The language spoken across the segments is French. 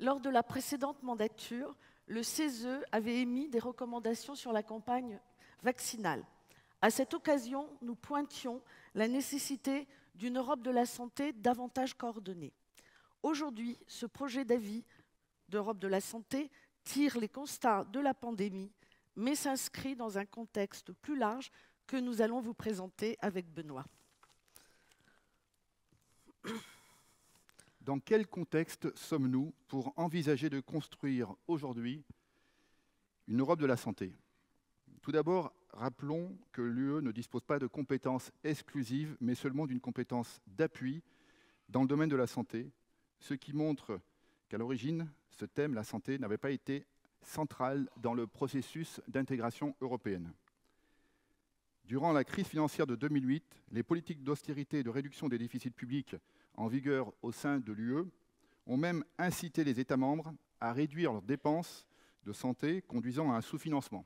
Lors de la précédente mandature, le CESE avait émis des recommandations sur la campagne vaccinale. À cette occasion, nous pointions la nécessité d'une Europe de la santé davantage coordonnée. Aujourd'hui, ce projet d'avis d'Europe de la santé tire les constats de la pandémie, mais s'inscrit dans un contexte plus large que nous allons vous présenter avec Benoît. Dans quel contexte sommes-nous pour envisager de construire aujourd'hui une Europe de la santé? Tout d'abord, rappelons que l'UE ne dispose pas de compétences exclusives, mais seulement d'une compétence d'appui dans le domaine de la santé, ce qui montre qu'à l'origine, ce thème, la santé, n'avait pas été central dans le processus d'intégration européenne. Durant la crise financière de 2008, les politiques d'austérité et de réduction des déficits publics en vigueur au sein de l'UE ont même incité les États membres à réduire leurs dépenses de santé, conduisant à un sous-financement.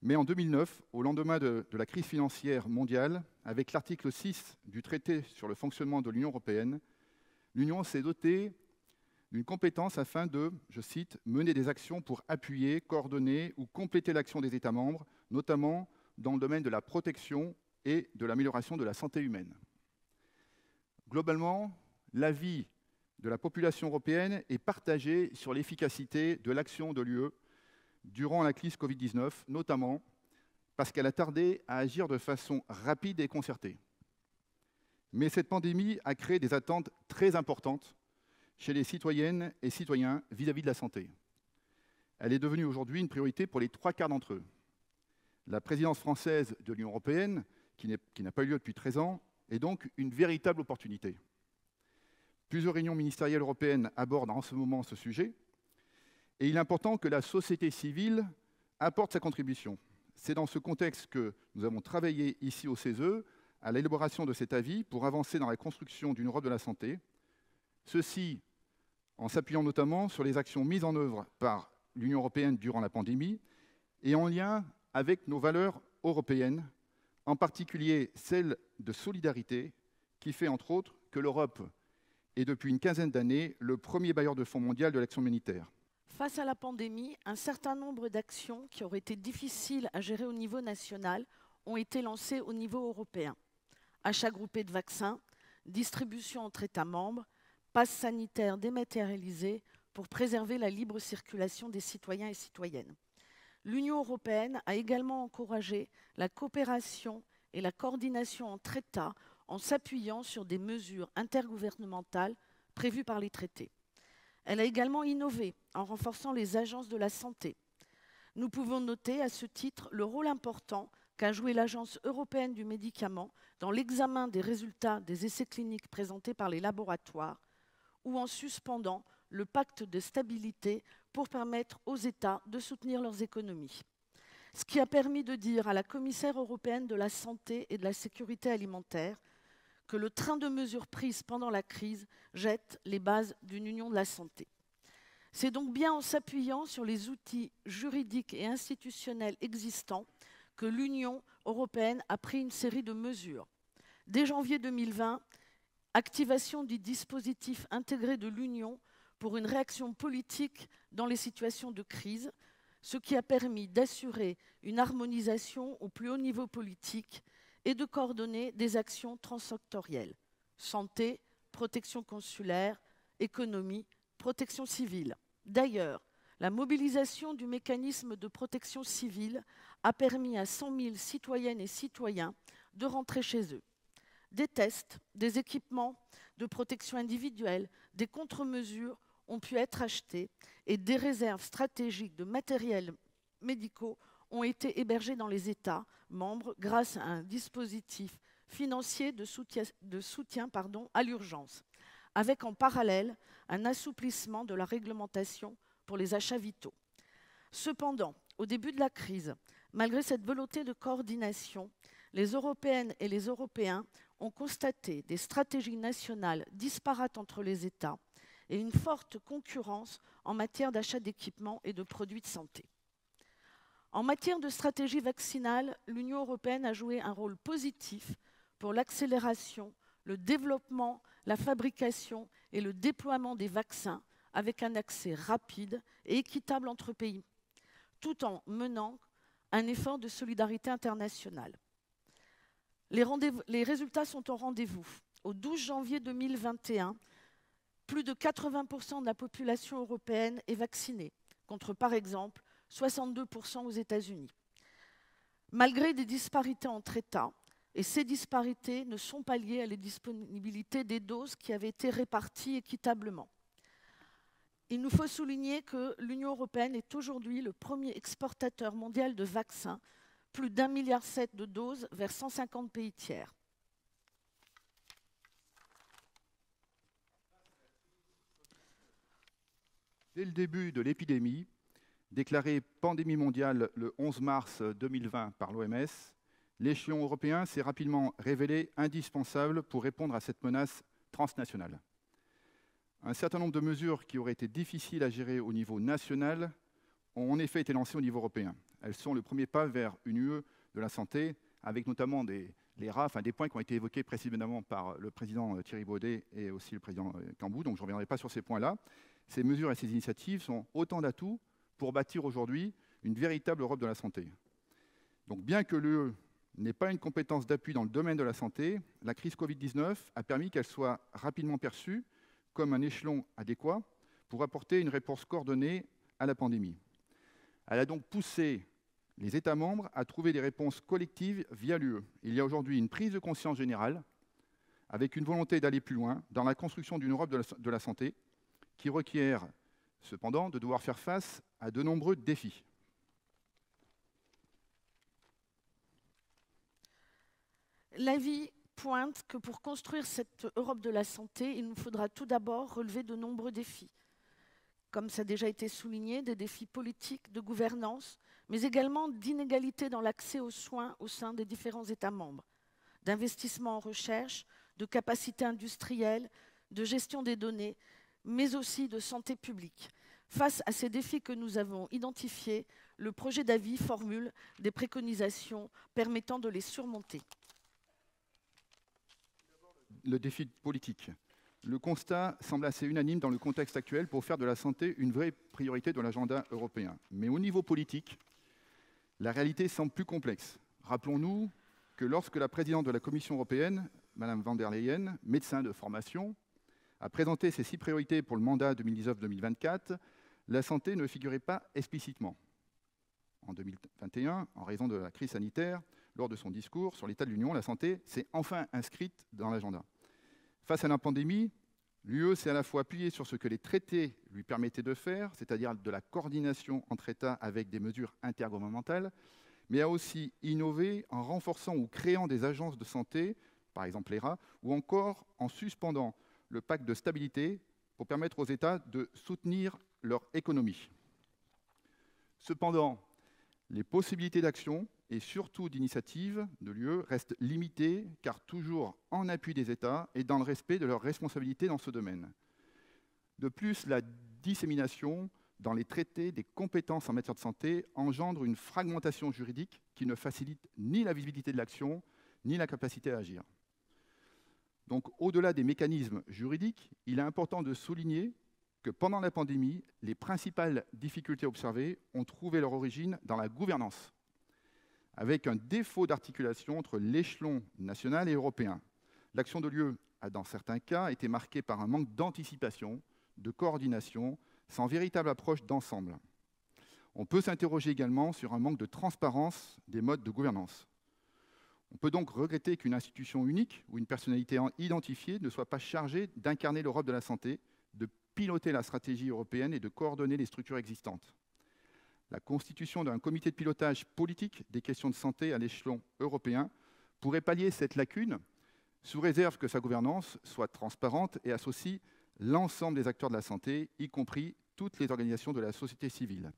Mais en 2009, au lendemain de, la crise financière mondiale, avec l'article 6 du traité sur le fonctionnement de l'Union européenne, l'Union s'est dotée d'une compétence afin de, je cite, mener des actions pour appuyer, coordonner ou compléter l'action des États membres, notamment dans le domaine de la protection et de l'amélioration de la santé humaine. Globalement, l'avis de la population européenne est partagé sur l'efficacité de l'action de l'UE durant la crise Covid-19, notamment parce qu'elle a tardé à agir de façon rapide et concertée. Mais cette pandémie a créé des attentes très importantes chez les citoyennes et citoyens vis-à-vis de la santé. Elle est devenue aujourd'hui une priorité pour les trois quarts d'entre eux. La présidence française de l'Union européenne, qui n'a pas eu lieu depuis 13 ans, est donc une véritable opportunité. Plusieurs réunions ministérielles européennes abordent en ce moment ce sujet, et il est important que la société civile apporte sa contribution. C'est dans ce contexte que nous avons travaillé ici au CESE à l'élaboration de cet avis pour avancer dans la construction d'une Europe de la santé. Ceci en s'appuyant notamment sur les actions mises en œuvre par l'Union européenne durant la pandémie et en lien avec nos valeurs européennes, en particulier celle de solidarité qui fait entre autres que l'Europe est depuis une quinzaine d'années le premier bailleur de fonds mondial de l'action humanitaire. Face à la pandémie, un certain nombre d'actions qui auraient été difficiles à gérer au niveau national ont été lancées au niveau européen. Achat groupé de vaccins, distribution entre États membres, passe sanitaire dématérialisé pour préserver la libre circulation des citoyens et citoyennes. L'Union européenne a également encouragé la coopération et la coordination entre États en s'appuyant sur des mesures intergouvernementales prévues par les traités. Elle a également innové en renforçant les agences de la santé. Nous pouvons noter à ce titre le rôle important qu'a joué l'Agence européenne du médicament dans l'examen des résultats des essais cliniques présentés par les laboratoires ou en suspendant le pacte de stabilité pour permettre aux États de soutenir leurs économies. Ce qui a permis de dire à la commissaire européenne de la santé et de la sécurité alimentaire que le train de mesures prises pendant la crise jette les bases d'une union de la santé. C'est donc bien en s'appuyant sur les outils juridiques et institutionnels existants que l'Union européenne a pris une série de mesures. Dès janvier 2020, activation du dispositif intégré de l'Union pour une réaction politique dans les situations de crise, ce qui a permis d'assurer une harmonisation au plus haut niveau politique et de coordonner des actions transsectorielles santé, protection consulaire, économie, protection civile. D'ailleurs, la mobilisation du mécanisme de protection civile a permis à 100 000 citoyennes et citoyens de rentrer chez eux. Des tests, des équipements de protection individuelle, des contre-mesures ont pu être achetés et des réserves stratégiques de matériels médicaux ont été hébergés dans les États membres grâce à un dispositif financier de soutien, à l'urgence, avec en parallèle un assouplissement de la réglementation pour les achats vitaux. Cependant, au début de la crise, malgré cette volonté de coordination, les Européennes et les Européens ont constaté des stratégies nationales disparates entre les États et une forte concurrence en matière d'achat d'équipements et de produits de santé. En matière de stratégie vaccinale, l'Union européenne a joué un rôle positif pour l'accélération, le développement, la fabrication et le déploiement des vaccins avec un accès rapide et équitable entre pays, tout en menant un effort de solidarité internationale. Les, les résultats sont au rendez-vous. Au 12 janvier 2021, plus de 80% de la population européenne est vaccinée, contre par exemple 62% aux États-Unis. Malgré des disparités entre États, et ces disparités ne sont pas liées à la disponibilité des doses qui avaient été réparties équitablement. Il nous faut souligner que l'Union européenne est aujourd'hui le premier exportateur mondial de vaccins, plus d'un milliard sept de doses vers 150 pays tiers. Dès le début de l'épidémie, déclarée pandémie mondiale le 11 mars 2020 par l'OMS, l'échelon européen s'est rapidement révélé indispensable pour répondre à cette menace transnationale. Un certain nombre de mesures qui auraient été difficiles à gérer au niveau national ont en effet été lancées au niveau européen. Elles sont le premier pas vers une UE de la santé, avec notamment des, les RAF, des points qui ont été évoqués précédemment par le président Thierry Baudet et aussi le président euh, Cambou, donc je ne reviendrai pas sur ces points-là. Ces mesures et ces initiatives sont autant d'atouts pour bâtir aujourd'hui une véritable Europe de la santé. Donc bien que l'UE n'est pas une compétence d'appui dans le domaine de la santé, la crise Covid-19 a permis qu'elle soit rapidement perçue comme un échelon adéquat pour apporter une réponse coordonnée à la pandémie. Elle a donc poussé les États membres à trouver des réponses collectives via l'UE. Il y a aujourd'hui une prise de conscience générale avec une volonté d'aller plus loin dans la construction d'une Europe de la santé qui requiert cependant de devoir faire face à de nombreux défis. L'avis pointe que pour construire cette Europe de la santé, il nous faudra tout d'abord relever de nombreux défis. Comme ça a déjà été souligné, des défis politiques, de gouvernance, mais également d'inégalité dans l'accès aux soins au sein des différents États membres, d'investissement en recherche, de capacité industrielle, de gestion des données, mais aussi de santé publique. Face à ces défis que nous avons identifiés, le projet d'avis formule des préconisations permettant de les surmonter le défi politique. Le constat semble assez unanime dans le contexte actuel pour faire de la santé une vraie priorité de l'agenda européen. Mais au niveau politique, la réalité semble plus complexe. Rappelons-nous que lorsque la présidente de la Commission européenne, Mme van der Leyen, médecin de formation, a présenté ses six priorités pour le mandat 2019-2024, la santé ne figurait pas explicitement. En 2021, en raison de la crise sanitaire, lors de son discours sur l'état de l'Union, la santé s'est enfin inscrite dans l'agenda. Face à la pandémie, l'UE s'est à la fois appuyée sur ce que les traités lui permettaient de faire, c'est-à-dire de la coordination entre États avec des mesures intergouvernementales, mais a aussi innové en renforçant ou créant des agences de santé, par exemple l'ERA, ou encore en suspendant le pacte de stabilité pour permettre aux États de soutenir leur économie. Cependant, les possibilités d'action et surtout d'initiative de l'UE restent limitées car toujours en appui des États et dans le respect de leurs responsabilités dans ce domaine. De plus, la dissémination dans les traités des compétences en matière de santé engendre une fragmentation juridique qui ne facilite ni la visibilité de l'action, ni la capacité à agir. Donc, au-delà des mécanismes juridiques, il est important de souligner que pendant la pandémie, les principales difficultés observées ont trouvé leur origine dans la gouvernance avec un défaut d'articulation entre l'échelon national et européen. L'action de l'UE a, dans certains cas, été marquée par un manque d'anticipation, de coordination, sans véritable approche d'ensemble. On peut s'interroger également sur un manque de transparence des modes de gouvernance. On peut donc regretter qu'une institution unique ou une personnalité identifiée ne soit pas chargée d'incarner l'Europe de la santé, de piloter la stratégie européenne et de coordonner les structures existantes la constitution d'un comité de pilotage politique des questions de santé à l'échelon européen pourrait pallier cette lacune, sous réserve que sa gouvernance soit transparente et associe l'ensemble des acteurs de la santé, y compris toutes les organisations de la société civile.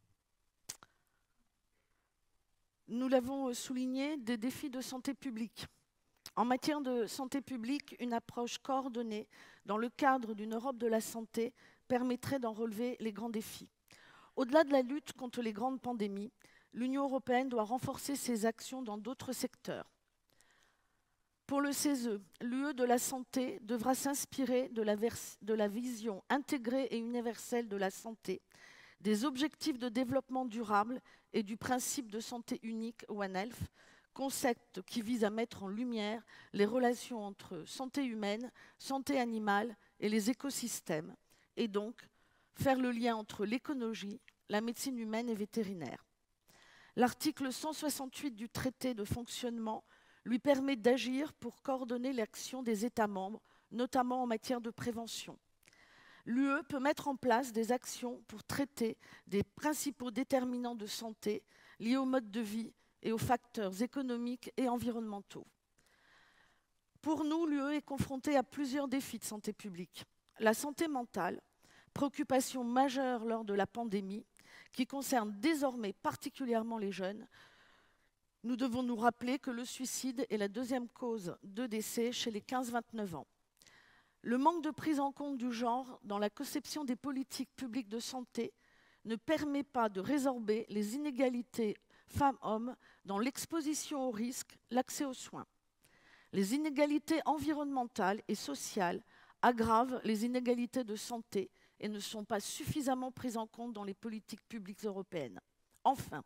Nous l'avons souligné, des défis de santé publique. En matière de santé publique, une approche coordonnée dans le cadre d'une Europe de la santé permettrait d'en relever les grands défis. Au-delà de la lutte contre les grandes pandémies, l'Union européenne doit renforcer ses actions dans d'autres secteurs. Pour le CESE, l'UE de la santé devra s'inspirer de, de la, vision intégrée et universelle de la santé, des objectifs de développement durable et du principe de santé unique One Health, concept qui vise à mettre en lumière les relations entre santé humaine, santé animale et les écosystèmes, et donc faire le lien entre l'écologie, la médecine humaine et vétérinaire. L'article 168 du traité de fonctionnement lui permet d'agir pour coordonner l'action des États membres, notamment en matière de prévention. L'UE peut mettre en place des actions pour traiter des principaux déterminants de santé liés au mode de vie et aux facteurs économiques et environnementaux. Pour nous, l'UE est confrontée à plusieurs défis de santé publique. La santé mentale, préoccupation majeure lors de la pandémie, qui concerne désormais particulièrement les jeunes, nous devons nous rappeler que le suicide est la deuxième cause de décès chez les 15-29 ans. Le manque de prise en compte du genre dans la conception des politiques publiques de santé ne permet pas de résorber les inégalités femmes-hommes dans l'exposition aux risques, l'accès aux soins. Les inégalités environnementales et sociales aggravent les inégalités de santé et ne sont pas suffisamment prises en compte dans les politiques publiques européennes. Enfin,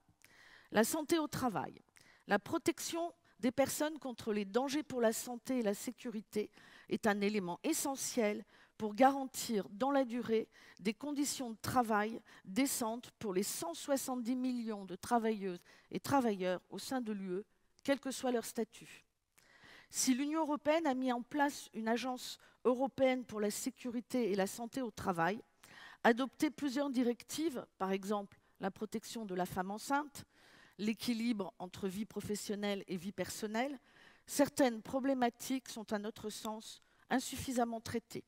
la santé au travail. La protection des personnes contre les dangers pour la santé et la sécurité est un élément essentiel pour garantir dans la durée des conditions de travail décentes pour les 170 millions de travailleuses et travailleurs au sein de l'UE, quel que soit leur statut. Si l'Union européenne a mis en place une agence européenne pour la sécurité et la santé au travail, adopté plusieurs directives, par exemple la protection de la femme enceinte, l'équilibre entre vie professionnelle et vie personnelle, certaines problématiques sont à notre sens insuffisamment traitées.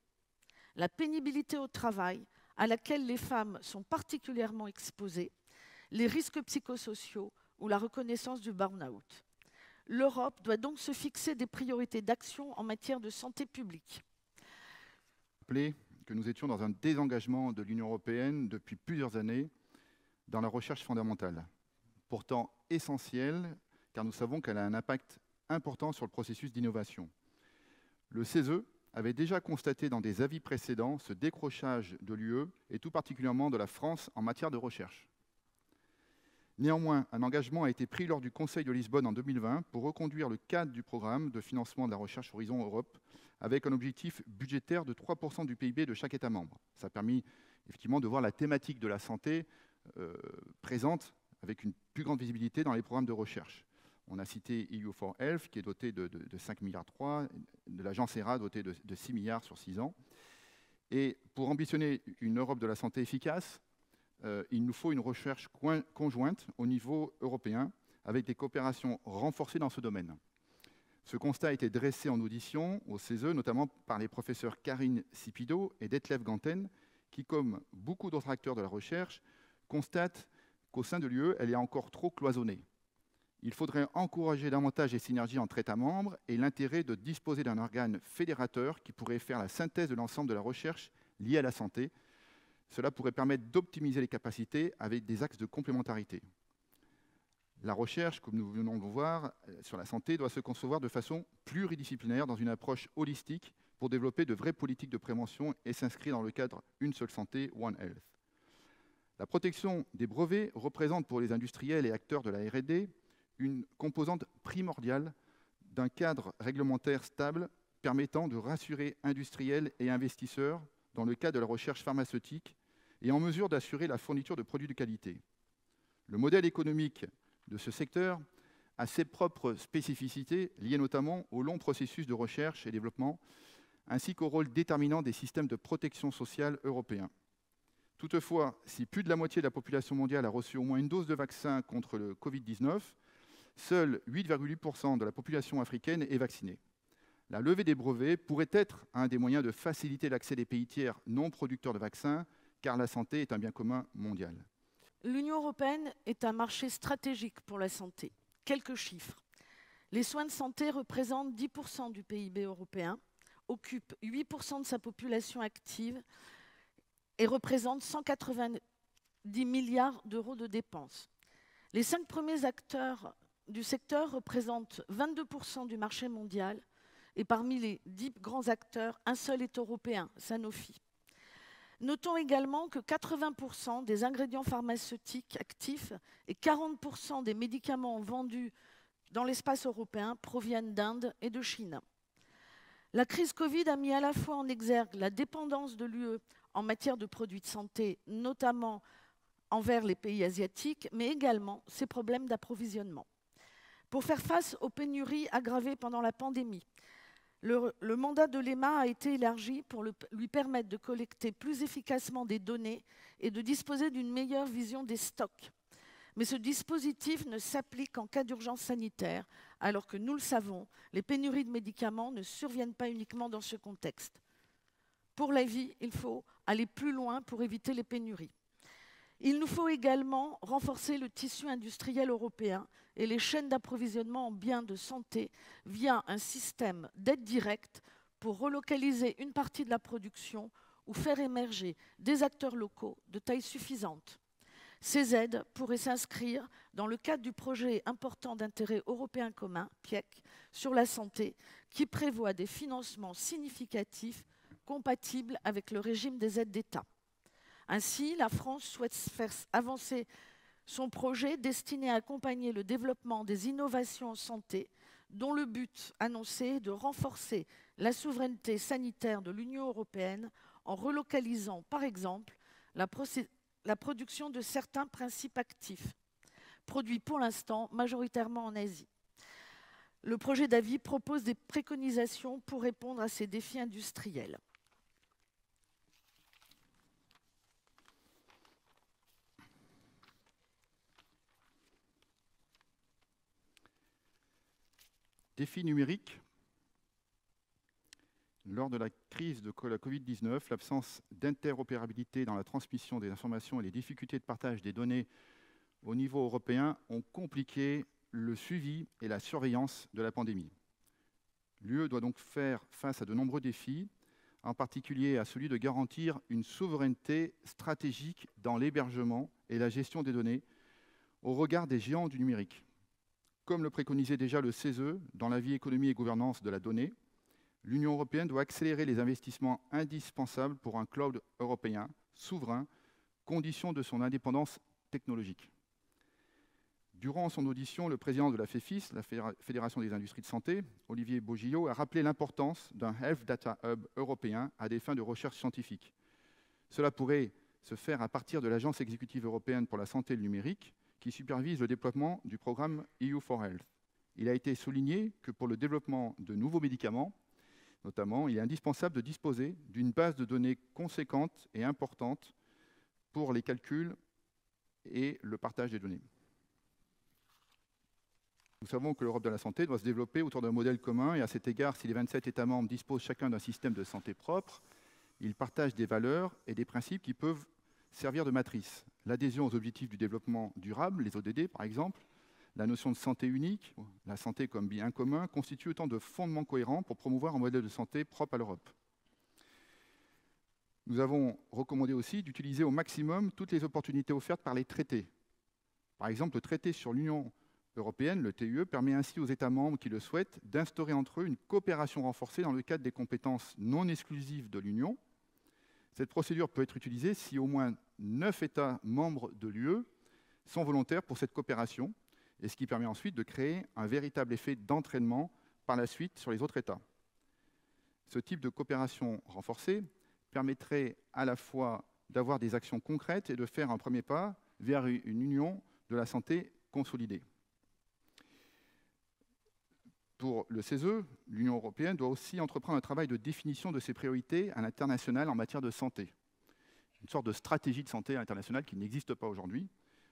La pénibilité au travail, à laquelle les femmes sont particulièrement exposées, les risques psychosociaux ou la reconnaissance du burn-out. L'Europe doit donc se fixer des priorités d'action en matière de santé publique. que nous étions dans un désengagement de l'Union européenne depuis plusieurs années dans la recherche fondamentale pourtant essentielle, car nous savons qu'elle a un impact important sur le processus d'innovation. Le CESE avait déjà constaté dans des avis précédents ce décrochage de l'UE et tout particulièrement de la France en matière de recherche. Néanmoins, un engagement a été pris lors du Conseil de Lisbonne en 2020 pour reconduire le cadre du programme de financement de la recherche Horizon Europe avec un objectif budgétaire de 3% du PIB de chaque État membre. Ça a permis effectivement de voir la thématique de la santé euh, présente avec une plus grande visibilité dans les programmes de recherche. On a cité EU4 Health, qui est doté de, 5 milliards 3, de l'agence ERA dotée de, 6 milliards sur 6 ans. Et pour ambitionner une Europe de la santé efficace, euh, il nous faut une recherche conjointe au niveau européen, avec des coopérations renforcées dans ce domaine. Ce constat a été dressé en audition au CESE, notamment par les professeurs Karine Sipido et Detlef Ganten, qui, comme beaucoup d'autres acteurs de la recherche, constatent qu'au sein de l'UE, elle est encore trop cloisonnée. Il faudrait encourager davantage les synergies entre États membres et l'intérêt de disposer d'un organe fédérateur qui pourrait faire la synthèse de l'ensemble de la recherche liée à la santé. Cela pourrait permettre d'optimiser les capacités avec des axes de complémentarité. La recherche, comme nous venons de le voir, euh, sur la santé doit se concevoir de façon pluridisciplinaire dans une approche holistique pour développer de vraies politiques de prévention et s'inscrire dans le cadre Une seule santé, One Health. La protection des brevets représente pour les industriels et acteurs de la RD une composante primordiale d'un cadre réglementaire stable permettant de rassurer industriels et investisseurs dans le cadre de la recherche pharmaceutique et en mesure d'assurer la fourniture de produits de qualité. Le modèle économique de ce secteur a ses propres spécificités liées notamment au long processus de recherche et développement, ainsi qu'au rôle déterminant des systèmes de protection sociale européens. Toutefois, si plus de la moitié de la population mondiale a reçu au moins une dose de vaccin contre le Covid-19, seul 8,8% de la population africaine est vaccinée. La levée des brevets pourrait être un des moyens de faciliter l'accès des pays tiers non producteurs de vaccins, car la santé est un bien commun mondial. L'Union européenne est un marché stratégique pour la santé. Quelques chiffres. Les soins de santé représentent 10% du PIB européen, occupent 8% de sa population active et représente 190 milliards d'euros de dépenses. Les cinq premiers acteurs du secteur représentent 22% du marché mondial, Et parmi les dix grands acteurs, un seul est européen, Sanofi. Notons également que 80% des ingrédients pharmaceutiques actifs et 40% des médicaments vendus dans l'espace européen proviennent d'Inde et de Chine. La crise Covid a mis à la fois en exergue la dépendance de l'UE en matière de produits de santé, notamment envers les pays asiatiques, mais également ses problèmes d'approvisionnement. Pour faire face aux pénuries aggravées pendant la pandémie, le, mandat de l'EMA a été élargi pour lui permettre de collecter plus efficacement des données et de disposer d'une meilleure vision des stocks. Mais ce dispositif ne s'applique qu'en cas d'urgence sanitaire, alors que nous le savons, les pénuries de médicaments ne surviennent pas uniquement dans ce contexte. Pour la vie, il faut aller plus loin pour éviter les pénuries. Il nous faut également renforcer le tissu industriel européen et les chaînes d'approvisionnement en biens de santé via un système d'aide directe pour relocaliser une partie de la production ou faire émerger des acteurs locaux de taille suffisante. Ces aides pourraient s'inscrire dans le cadre du projet important d'intérêt européen commun, PIEC, sur la santé, qui prévoit des financements significatifs compatibles avec le régime des aides d'État. Ainsi, la France souhaite faire avancer son projet destiné à accompagner le développement des innovations en santé, dont le but annoncé est de renforcer la souveraineté sanitaire de l'Union européenne en relocalisant, par exemple, la, la production de certains principes actifs, produits pour l'instant majoritairement en Asie. Le projet d'avis propose des préconisations pour répondre à ces défis industriels. Défi numérique. Lors de la crise de la Covid-19, l'absence d'interopérabilité dans la transmission des informations et les difficultés de partage des données au niveau européen ont compliqué le suivi et la surveillance de la pandémie. L'UE doit donc faire face à de nombreux défis, en particulier à celui de garantir une souveraineté stratégique dans l'hébergement et la gestion des données au regard des géants du numérique. Comme le préconisait déjà le CESE dans la vie économie et gouvernance de la donnée, l'Union européenne doit accélérer les investissements indispensables pour un cloud européen souverain, condition de son indépendance technologique. Durant son audition, le président de la FEFIS, la Fédération des industries de santé, Olivier Bogillot, a rappelé l'importance d'un Health Data Hub européen à des fins de recherche scientifique. Cela pourrait se faire à partir de l'Agence exécutive européenne pour la santé et le numérique, qui supervise le déploiement du programme EU for Health. Il a été souligné que pour le développement de nouveaux médicaments, notamment, il est indispensable de disposer d'une base de données conséquente et importante pour les calculs et le partage des données. Nous savons que l'Europe de la santé doit se développer autour d'un modèle commun et à cet égard, si les 27 États membres disposent chacun d'un système de santé propre, ils partagent des valeurs et des principes qui peuvent servir de matrice. L'adhésion aux objectifs du développement durable, les ODD par exemple, la notion de santé unique, la santé comme bien commun, constituent autant de fondements cohérents pour promouvoir un modèle de santé propre à l'Europe. Nous avons recommandé aussi d'utiliser au maximum toutes les opportunités offertes par les traités. Par exemple, le traité sur l'Union européenne, le TUE, permet ainsi aux États membres qui le souhaitent d'instaurer entre eux une coopération renforcée dans le cadre des compétences non exclusives de l'Union. Cette procédure peut être utilisée si au moins neuf États membres de l'UE sont volontaires pour cette coopération, ce qui permet ensuite de créer un véritable effet d'entraînement par la suite sur les autres États. Ce type de coopération renforcée permettrait à la fois d'avoir des actions concrètes et de faire un premier pas vers une union de la santé consolidée. Pour le CESE, l'Union européenne doit aussi entreprendre un travail de définition de ses priorités à l'international en matière de santé une sorte de stratégie de santé internationale qui n'existe pas aujourd'hui,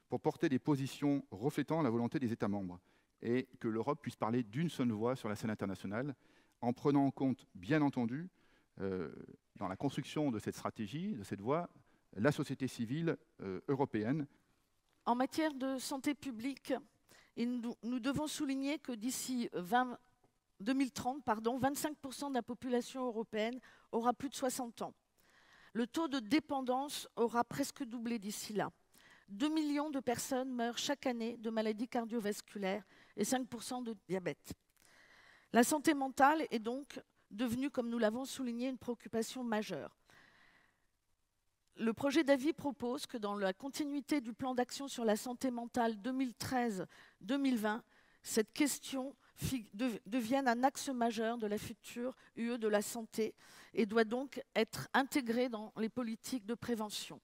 pour porter des positions reflétant la volonté des États membres et que l'Europe puisse parler d'une seule voix sur la scène internationale, en prenant en compte, bien entendu, euh, dans la construction de cette stratégie, de cette voie, la société civile euh, européenne. En matière de santé publique, nous devons souligner que d'ici 2030, pardon, 25% de la population européenne aura plus de 60 ans. Le taux de dépendance aura presque doublé d'ici là. 2 millions de personnes meurent chaque année de maladies cardiovasculaires et 5% de diabète. La santé mentale est donc devenue, comme nous l'avons souligné, une préoccupation majeure. Le projet d'avis propose que dans la continuité du plan d'action sur la santé mentale 2013-2020, cette question devienne un axe majeur de la future UE de la santé et doit donc être intégrée dans les politiques de prévention.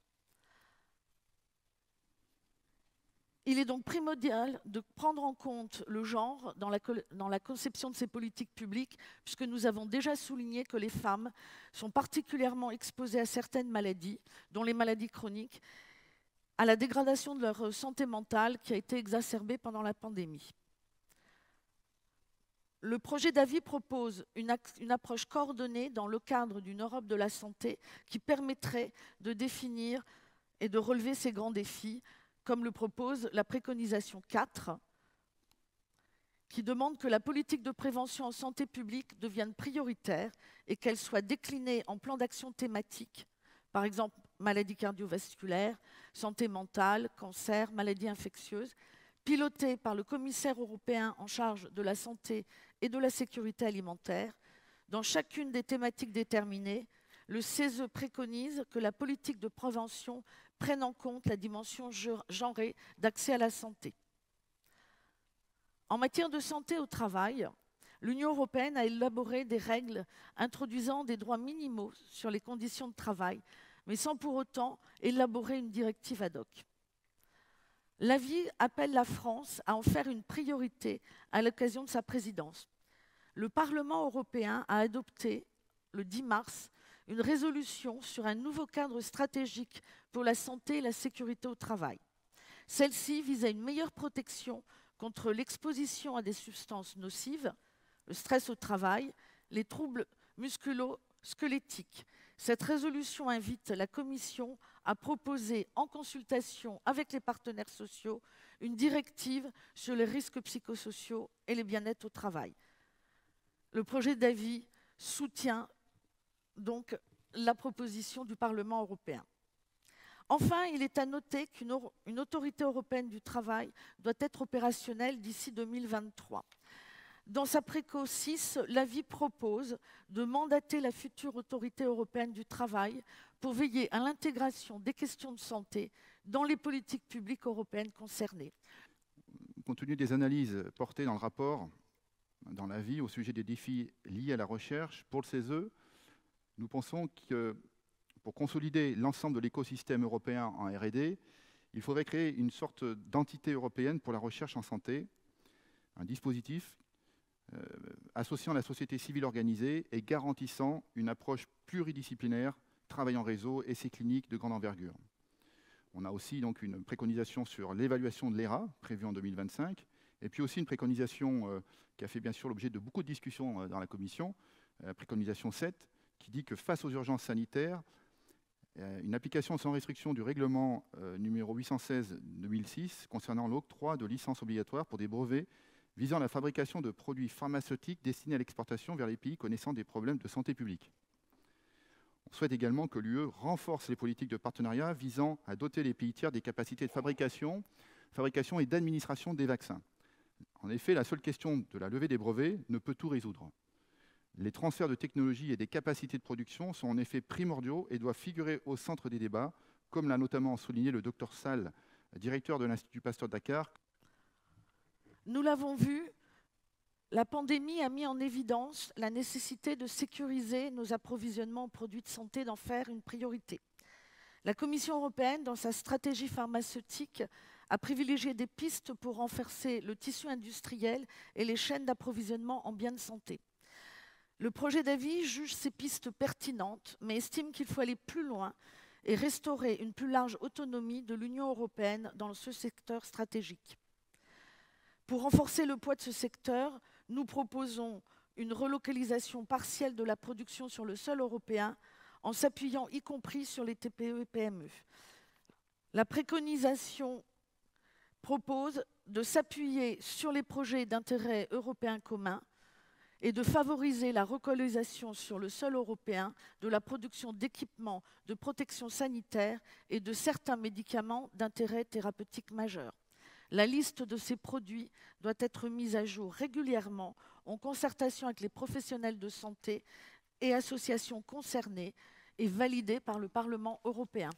Il est donc primordial de prendre en compte le genre dans la, conception de ces politiques publiques, puisque nous avons déjà souligné que les femmes sont particulièrement exposées à certaines maladies, dont les maladies chroniques, à la dégradation de leur santé mentale qui a été exacerbée pendant la pandémie. Le projet d'avis propose une, approche coordonnée dans le cadre d'une Europe de la santé qui permettrait de définir et de relever ces grands défis comme le propose la préconisation 4, qui demande que la politique de prévention en santé publique devienne prioritaire et qu'elle soit déclinée en plans d'action thématiques, par exemple maladies cardiovasculaires, santé mentale, cancer, maladies infectieuses, pilotée par le commissaire européen en charge de la santé et de la sécurité alimentaire. Dans chacune des thématiques déterminées, le CESE préconise que la politique de prévention prenne en compte la dimension genrée d'accès à la santé. En matière de santé au travail, l'Union européenne a élaboré des règles introduisant des droits minimaux sur les conditions de travail, mais sans pour autant élaborer une directive ad hoc. L'avis appelle la France à en faire une priorité à l'occasion de sa présidence. Le Parlement européen a adopté le 10 mars une résolution sur un nouveau cadre stratégique pour la santé et la sécurité au travail. Celle-ci vise à une meilleure protection contre l'exposition à des substances nocives, le stress au travail, les troubles musculo-squelettiques. Cette résolution invite la Commission à proposer, en consultation avec les partenaires sociaux, une directive sur les risques psychosociaux et le bien-être au travail. Le projet d'avis soutient donc la proposition du Parlement européen. Enfin, il est à noter qu'une autorité européenne du travail doit être opérationnelle d'ici 2023. Dans sa préco 6, l'avis propose de mandater la future autorité européenne du travail pour veiller à l'intégration des questions de santé dans les politiques publiques européennes concernées. Compte tenu des analyses portées dans le rapport, dans l'avis au sujet des défis liés à la recherche pour le CESE, nous pensons que pour consolider l'ensemble de l'écosystème européen en RD, il faudrait créer une sorte d'entité européenne pour la recherche en santé, un dispositif associant la société civile organisée et garantissant une approche pluridisciplinaire, travail en réseau, essais cliniques de grande envergure. On a aussi donc une préconisation sur l'évaluation de l'ERA, prévue en 2025, et puis aussi une préconisation euh, qui a fait bien sûr l'objet de beaucoup de discussions euh, dans la Commission, la préconisation 7, qui dit que face aux urgences sanitaires, euh, une application sans restriction du règlement euh, numéro 816-2006 concernant l'octroi de licences obligatoires pour des brevets visant la fabrication de produits pharmaceutiques destinés à l'exportation vers les pays connaissant des problèmes de santé publique. On souhaite également que l'UE renforce les politiques de partenariat visant à doter les pays tiers des capacités de fabrication, et d'administration des vaccins. En effet, la seule question de la levée des brevets ne peut tout résoudre. Les transferts de technologies et des capacités de production sont en effet primordiaux et doivent figurer au centre des débats, comme l'a notamment souligné le docteur Sall, directeur de l'Institut Pasteur Dakar. Nous l'avons vu, la pandémie a mis en évidence la nécessité de sécuriser nos approvisionnements en produits de santé, d'en faire une priorité. La Commission européenne, dans sa stratégie pharmaceutique, a privilégié des pistes pour renforcer le tissu industriel et les chaînes d'approvisionnement en biens de santé. Le projet d'avis juge ces pistes pertinentes, mais estime qu'il faut aller plus loin et restaurer une plus large autonomie de l'Union européenne dans ce secteur stratégique. Pour renforcer le poids de ce secteur, nous proposons une relocalisation partielle de la production sur le sol européen en s'appuyant y compris sur les TPE et PME. La préconisation propose de s'appuyer sur les projets d'intérêt européen commun et de favoriser la relocalisation sur le sol européen de la production d'équipements de protection sanitaire et de certains médicaments d'intérêt thérapeutique majeur. La liste de ces produits doit être mise à jour régulièrement en concertation avec les professionnels de santé et associations concernées et validé par le Parlement européen.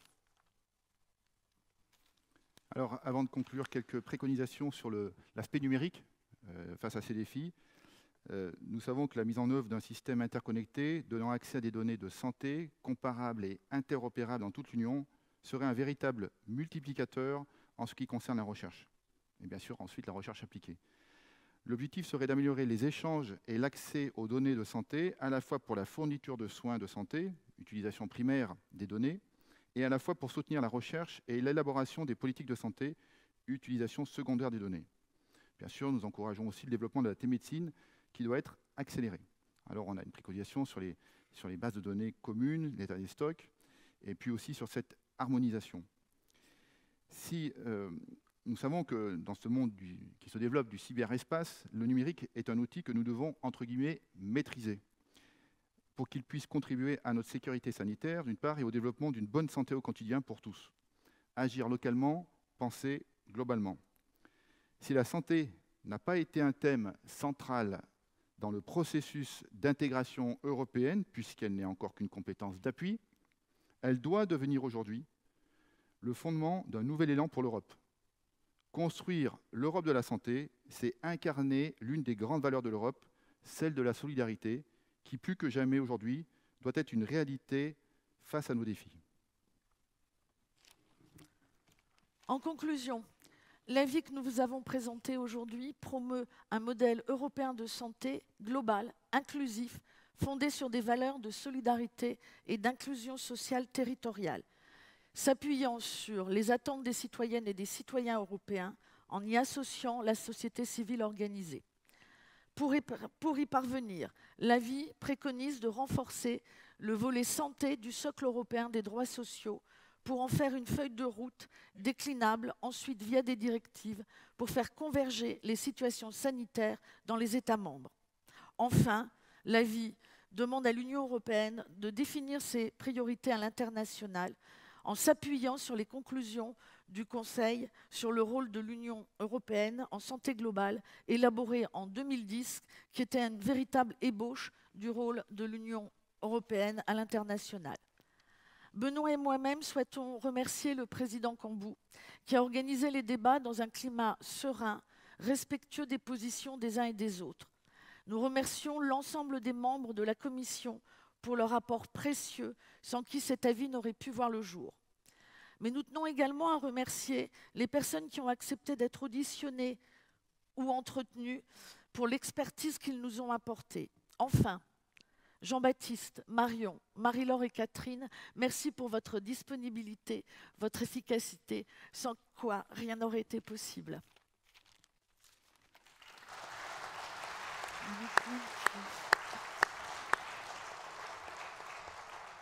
Alors, avant de conclure, quelques préconisations sur l'aspect numérique euh, face à ces défis. Euh, nous savons que la mise en œuvre d'un système interconnecté donnant accès à des données de santé comparables et interopérables dans toute l'Union serait un véritable multiplicateur en ce qui concerne la recherche. Et bien sûr, ensuite, la recherche appliquée. L'objectif serait d'améliorer les échanges et l'accès aux données de santé, à la fois pour la fourniture de soins de santé, utilisation primaire des données, et à la fois pour soutenir la recherche et l'élaboration des politiques de santé, utilisation secondaire des données. Bien sûr, nous encourageons aussi le développement de la télémédecine qui doit être accéléré. Alors, on a une préconisation sur les, sur les bases de données communes, l'état des stocks, et puis aussi sur cette harmonisation. Si euh, nous savons que dans ce monde qui se développe du cyberespace, le numérique est un outil que nous devons, entre guillemets, maîtriser pour qu'il puisse contribuer à notre sécurité sanitaire, d'une part, et au développement d'une bonne santé au quotidien pour tous. Agir localement, penser globalement. Si la santé n'a pas été un thème central dans le processus d'intégration européenne, puisqu'elle n'est encore qu'une compétence d'appui, elle doit devenir aujourd'hui le fondement d'un nouvel élan pour l'Europe. Construire l'Europe de la santé, c'est incarner l'une des grandes valeurs de l'Europe, celle de la solidarité, qui plus que jamais aujourd'hui doit être une réalité face à nos défis. En conclusion, l'avis que nous vous avons présenté aujourd'hui promeut un modèle européen de santé global, inclusif, fondé sur des valeurs de solidarité et d'inclusion sociale territoriale, s'appuyant sur les attentes des citoyennes et des citoyens européens en y associant la société civile organisée. Pour y, parvenir, l'avis préconise de renforcer le volet santé du socle européen des droits sociaux pour en faire une feuille de route déclinable ensuite via des directives pour faire converger les situations sanitaires dans les États membres. Enfin, l'avis demande à l'Union européenne de définir ses priorités à l'international en s'appuyant sur les conclusions du Conseil sur le rôle de l'Union européenne en santé globale, élaboré en 2010, qui était une véritable ébauche du rôle de l'Union européenne à l'international. Benoît et moi-même souhaitons remercier le président Cambou, qui a organisé les débats dans un climat serein, respectueux des positions des uns et des autres. Nous remercions l'ensemble des membres de la Commission pour leur apport précieux, sans qui cet avis n'aurait pu voir le jour. Mais nous tenons également à remercier les personnes qui ont accepté d'être auditionnées ou entretenues pour l'expertise qu'ils nous ont apportée. Enfin, Jean-Baptiste, Marion, Marie-Laure et Catherine, merci pour votre disponibilité, votre efficacité, sans quoi rien n'aurait été possible.